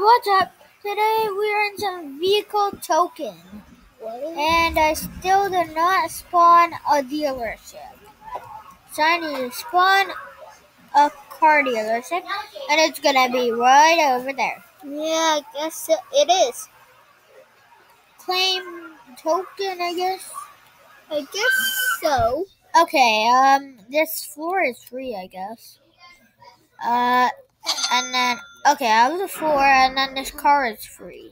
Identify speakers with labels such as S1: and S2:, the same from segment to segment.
S1: what's up? Today we are in some vehicle tycoon, and I still did not spawn a dealership. So I need to spawn a car dealership, and it's gonna be right over there.
S2: Yeah, I guess it it is.
S1: Claim tycoon, I guess.
S2: I guess so.
S1: Okay, um, this floor is free, I guess. Uh, and then okay, I was a four, and then this car is free.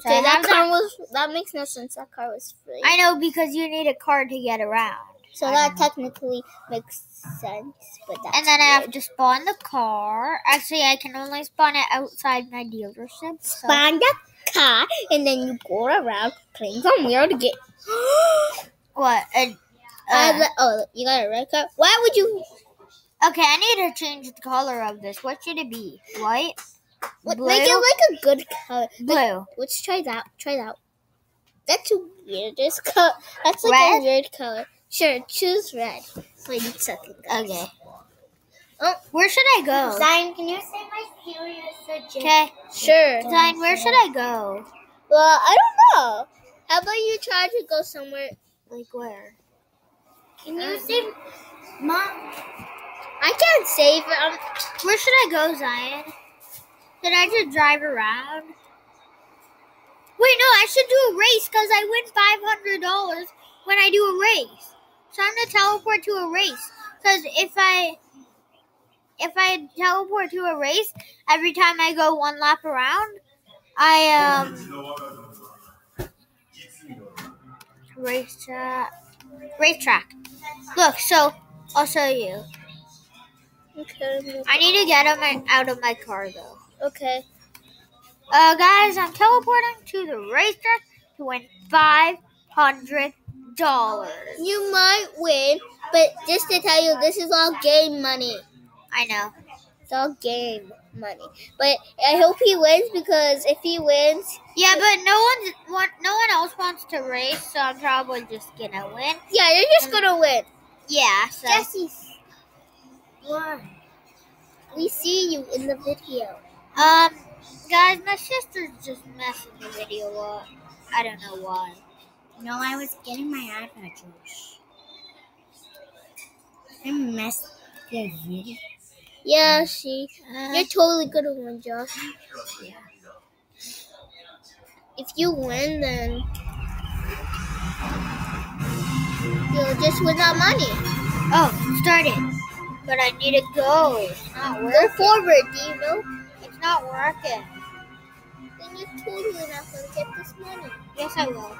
S1: So
S2: Okay, that car was that makes no sense. That car was free.
S1: I know because you need a car to get around.
S2: so that technically makes sense, but that's
S1: And then I have to spawn the car. Actually, I can only spawn it outside my dealership. So.
S2: find the car and then you go around playing some weird game.
S1: What? Uh,
S2: oh, you got a red car. Why would you?
S1: Okay, I need to change the color of this. What should it be? White?
S2: What,
S1: Blue?
S2: make it like a good color. Like,
S1: Blue.
S2: let's try that. Try that. That's a weirdest color. That's like
S1: Red?
S2: a weird color. Sure, choose red. Wait a second. guys.
S1: Okay.
S2: Oh.
S1: Where should I go?
S2: Zion, can you say my serious suggestion?
S1: Okay.
S2: Sure.
S1: Zion, where should I go?
S2: Well, I don't know. How about you try to go somewhere?
S1: Like where?
S2: Can you say, Mom? I can't save it. Um,
S1: Where should I go, Zion? Should I just drive around? Wait, no, I should do a race because I win $500 when I do a race. So I'm going to teleport to a race. Because if I if I teleport to a race, every time I go one lap around, I um race track racetrack. Look, so I'll show you.
S2: Okay.
S1: I need to get out of my, out of my car though.
S2: Okay.
S1: Uh, guys, I'm teleporting to the racetrack to win five hundred dollars.
S2: You might win, but just to tell you, this is all game money.
S1: I know.
S2: It's all game money. But I hope he wins because if he wins,
S1: Yeah, but no one's want, no one else wants to race, so I'm probably just gonna win.
S2: yeah, you're just gonna win.
S1: Yeah. So
S2: Jesse, what? We see you in the video.
S1: um, guys, my sister's just messing the video up. I don't know why.
S2: No, I was getting my iPad juice. I messed the video. Yeah, she.
S1: Uh,
S2: You're totally gonna win, Josh.
S1: yeah.
S2: If you win, then you'll just win that money.
S1: Oh, started. But I need to go. It's not
S2: Go forward, do you know?
S1: It's not working.
S2: Then you're totally not gonna get this money.
S1: Yes, I will.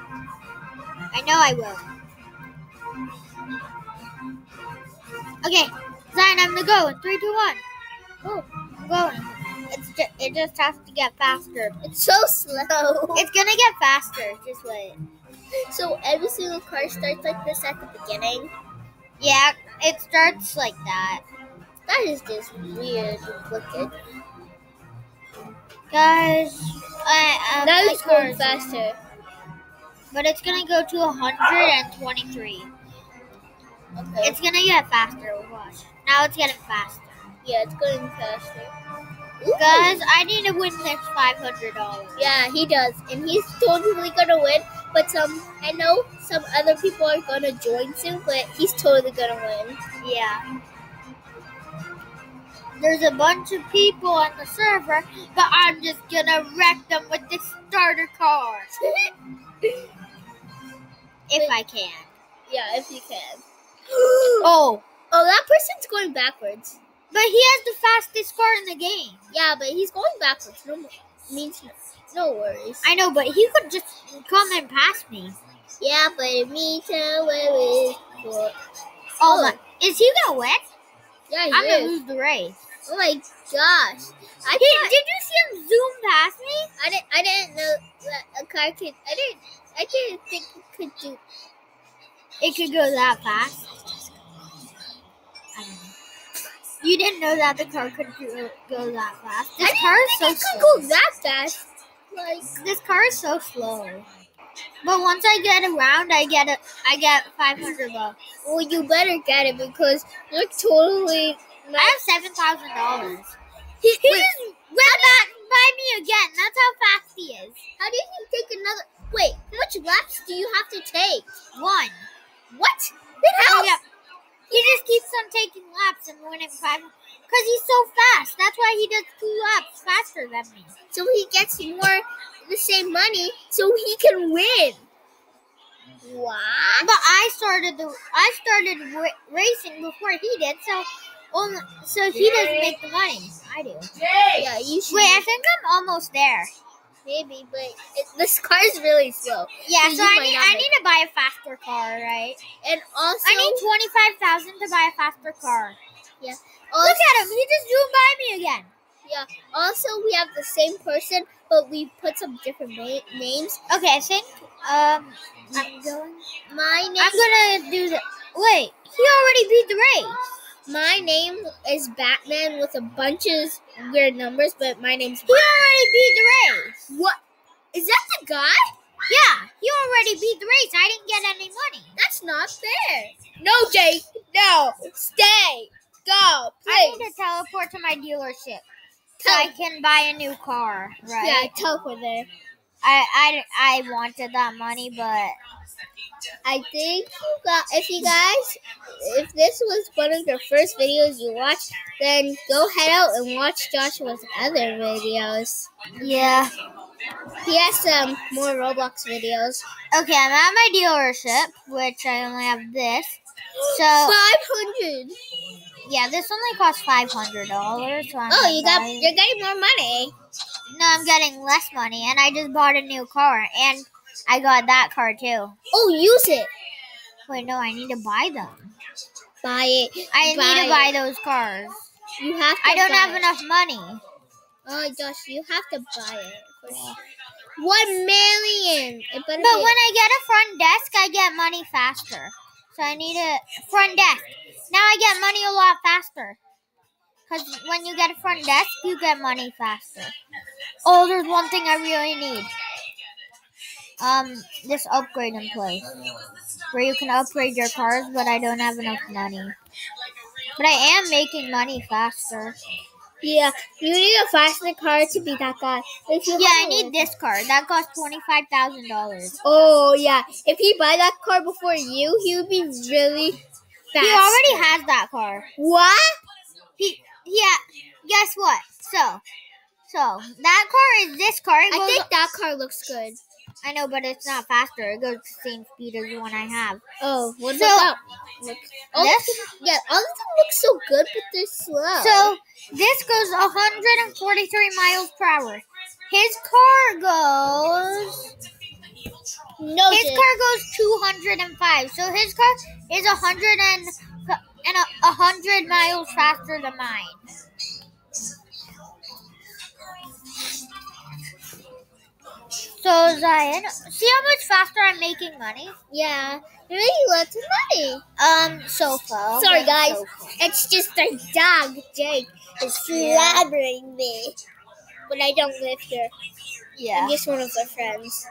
S1: I know I will. Okay, Zion, I'm gonna go. In three, two, one.
S2: Oh,
S1: I'm going. It's just, it just has to get faster.
S2: it's so slow.
S1: It's gonna get faster. Just wait.
S2: So every single car starts like this at the beginning.
S1: Yeah, it starts like that.
S2: That is just weird wicked.
S1: Guys, I um, my
S2: it's
S1: car
S2: going faster.
S1: But it's gonna go to 123.
S2: Okay.
S1: It's gonna get faster. Watch. Now it's getting faster.
S2: yeah, it's going faster. Ooh.
S1: Guys, I need to win this $500.
S2: Yeah, he does, and he's totally gonna win. But some, I know some other people are gonna join soon, but he's totally gonna win.
S1: Yeah. There's a bunch of people on the server, but I'm just gonna wreck them with this starter car. if I can.
S2: yeah, if you can.
S1: Oh,
S2: Oh, that person's going backwards.
S1: but he has the fastest car in the game.
S2: Yeah, but he's going backwards. No means no, no worries.
S1: I know, but he could just come and pass me.
S2: Yeah, but it means no worries.
S1: Oh,
S2: Oh.
S1: my. Is he gonna win?
S2: Yeah, he
S1: I'm gonna lose the race.
S2: Oh my gosh! I
S1: He,
S2: thought,
S1: did you see him zoom past me?
S2: I didn't I didn't know that a car could. I didn't I didn't think it could do.
S1: It could go that fast. You didn't know that the car could go, that fast. This
S2: I
S1: car is so slow.
S2: could go that fast. Like
S1: This car is so slow. But once I get around, I get a, I get five hundred bucks.
S2: well, you better get it because you're totally.
S1: I have seven thousand dollars.
S2: He,
S1: He just ran back by me again. why he does two laps faster than me.
S2: So he gets more the same money, so he can win. What?
S1: But I started the I started ra- racing before he did, so only, so he doesn't make the money. I do.
S2: Yeah, you should.
S1: Wait, I think I'm almost there.
S2: maybe, but it, this car is really slow.
S1: Yeah,
S2: So
S1: so I need I
S2: make-
S1: need to buy a faster car, right?
S2: And also,
S1: I need twenty five thousand to buy a faster car.
S2: also,
S1: Look at him, he just zoomed by me again.
S2: Yeah, also we have the same person, but we put some different na- names.
S1: Okay, I think um I'm going.
S2: My name,
S1: I'm gonna do the. Wait, he already beat the race.
S2: my name is Batman with a bunch of weird numbers, but my name's
S1: He already beat the race.
S2: What? Is that the guy?
S1: Yeah, he already beat the race. I didn't get any money.
S2: That's not fair. No, Jake. No. Stay. Go. Please.
S1: I need to teleport to my dealership so I can buy a new car. Right?
S2: Yeah, teleport there.
S1: I, I, I wanted that money, but
S2: I think you got. If you guys, if this was one of the first videos you watched, then go head out and watch Joshua's other videos.
S1: yeah.
S2: He has some more Roblox videos.
S1: Okay, I'm at my dealership, which I only have this. So
S2: Five hundred.
S1: Yeah, this only costs five hundred dollars. So I'm
S2: Oh, you got.
S1: buy it.
S2: You're getting more money.
S1: No, I'm getting less money, and I just bought a new car, and I got that car too.
S2: Oh, use it.
S1: Wait, no, I need to buy them.
S2: Buy it.
S1: I need to
S2: it.
S1: buy those cars.
S2: You have. To
S1: I don't
S2: buy
S1: have
S2: it.
S1: enough money.
S2: Oh, Josh, you have to buy it. One million.
S1: But when I get a front desk, I get money faster. So I need a front desk. Now I get money a lot faster. Because when you get a front desk, you get money faster. Oh, there's one thing I really need. Um, this upgrading place. Where you can upgrade your cars, but I don't have enough money. But I am making money faster.
S2: yeah, you need a faster car to be that guy. If you
S1: Yeah, I need this car. That costs $25,000.
S2: Oh yeah, if he buy that car before you, he would be really fast.
S1: He already has that car.
S2: What?
S1: He yeah. Guess what? So so that car is this car.
S2: I think that car looks good.
S1: I know, but it's not faster. It goes the same speed as the one I have.
S2: Oh, what
S1: So,
S2: about that? All
S1: this-
S2: them, yeah, all of them look so good, but they're slow.
S1: So this goes 143 miles per hour. His car goes.
S2: No,
S1: His car goes 205. So his car is 100 and and a, 100 miles faster than mine. So Zion, see how much faster I'm making money?
S2: yeah, really lots of money.
S1: Um, sofa.
S2: Sorry, guys.
S1: sofa?
S2: It's just a dog, Jake, is
S1: Yeah.
S2: me. But I don't live here.
S1: Yeah.
S2: I'm just one of their friends.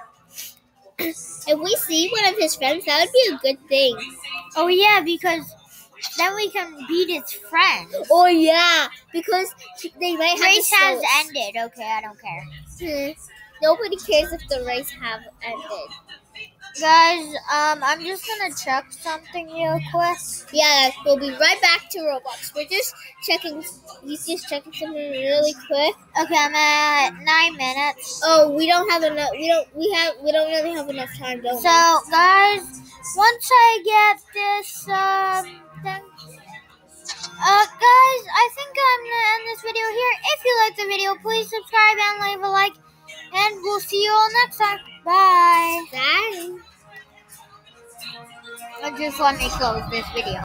S2: If we see one of his friends, that would be a good thing.
S1: Oh yeah, because then we can beat his friend.
S2: Oh yeah, because they might have
S1: Race has ended. Okay, I don't care.
S2: Hmm. Nobody cares if the race have ended.
S1: Guys, um, I'm just gonna check something real quick.
S2: Yeah, we'll be right back to Roblox. We're just checking. He's just checking something really quick.
S1: Okay, I'm at nine minutes.
S2: Oh, we don't have enough. We don't. We have. We don't really have enough time, don't
S1: So, guys, once I get this um thing, uh, guys, I think I'm gonna end this video here. If you like the video, please subscribe and leave a like, and we'll see you all next time. Bye.
S2: Bye.
S1: And just let me close this video.